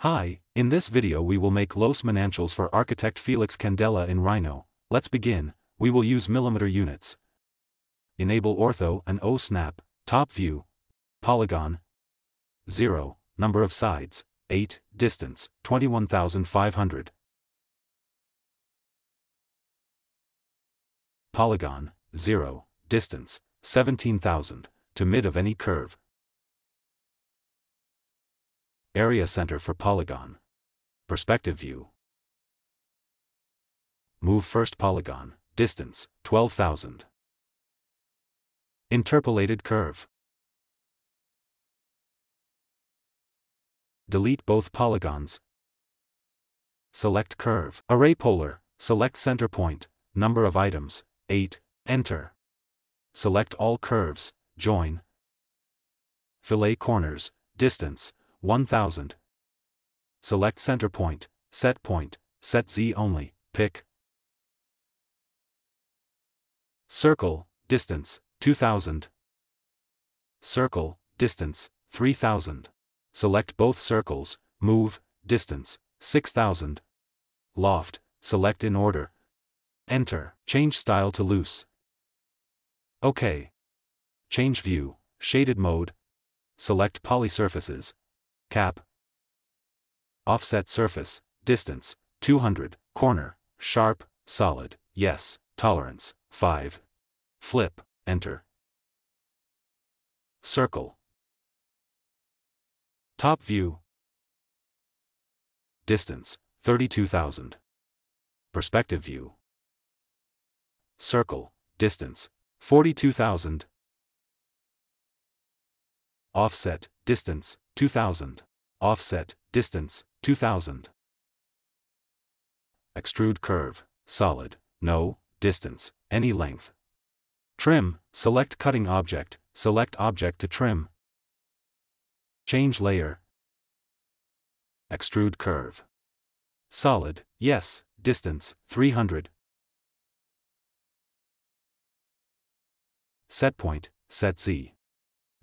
Hi, in this video we will make Los Manantiales for architect Felix Candela in Rhino. Let's begin, we will use millimeter units. Enable ortho and O snap, top view. Polygon. 0, number of sides, 8, distance, 21,500. Polygon, 0, distance, 17,000, to mid of any curve. Area center for polygon. Perspective view. Move first polygon, distance, 12,000. Interpolated curve. Delete both polygons. Select curve. Array polar, select center point, number of items, 8, enter. Select all curves, join. Fillet corners, distance, 1000. Select center point, set point, set Z only, pick. Circle, distance, 2000. Circle, distance, 3000. Select both circles, move, distance, 6000. Loft, select in order. Enter, change style to loose. OK. Change view, shaded mode. Select polysurfaces, cap. Offset surface, distance, 200, corner, sharp, solid, yes, tolerance, 5. Flip, enter. Circle. Top view. Distance, 32,000. Perspective view. Circle, distance, 42,000. Offset, distance, 2000. Offset, distance, 2000. Extrude curve, solid, no, distance, any length. Trim, select cutting object, select object to trim. Change layer. Extrude curve. Solid, yes, distance, 300. Set point, set Z.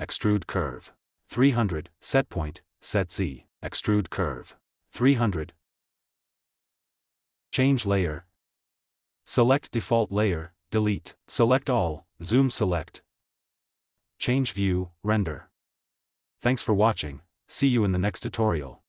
Extrude curve. 300, set point, set Z, extrude curve. 300. Change layer. Select default layer, delete, select all, zoom select. Change view, render. Thanks for watching, see you in the next tutorial.